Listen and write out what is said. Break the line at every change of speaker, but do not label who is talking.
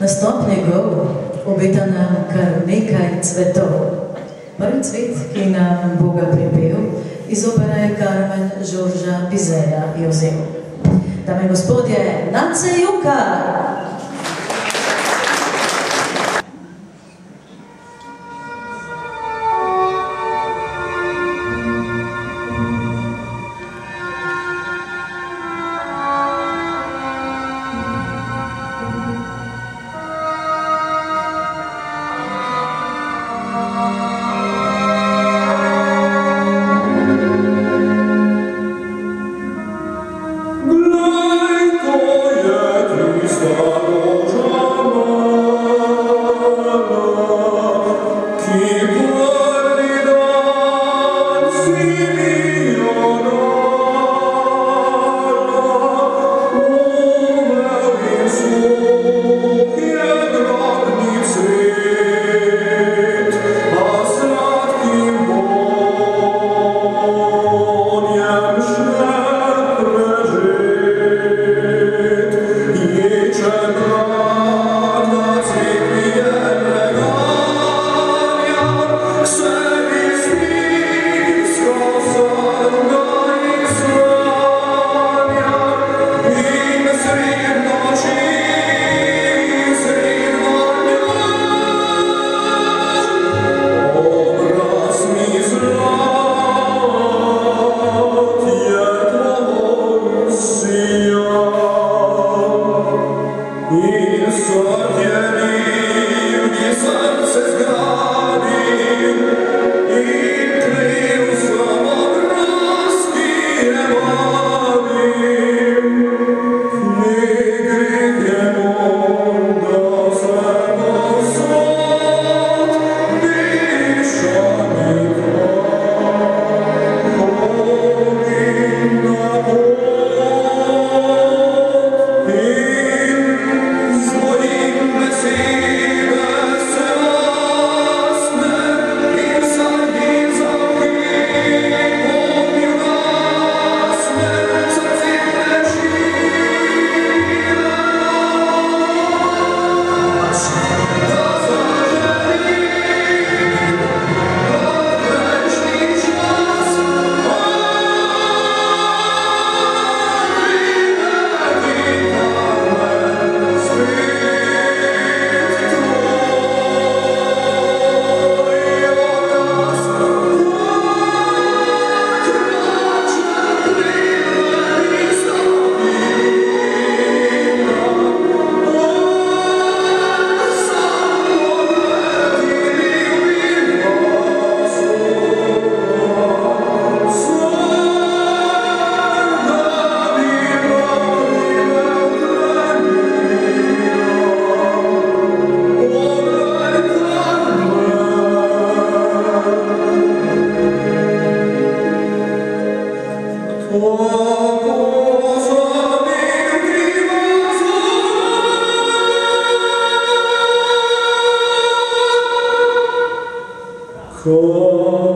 Nastop njegov obeta nam kar nekaj cvetov. Prvi cvet, ki nam Boga pripel, iz opere Carmen Žorža Bizeja Jozef. Dame in gospodje, Nance Jukar!
E Call